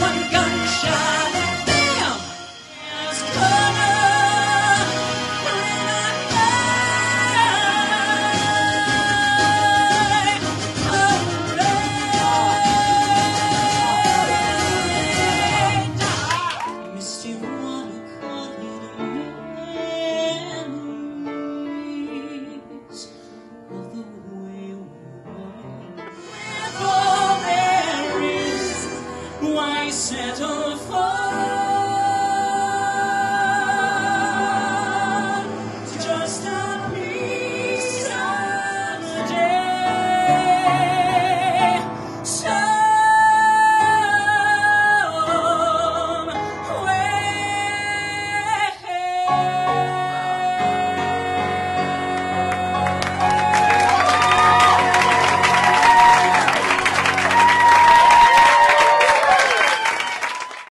one settle for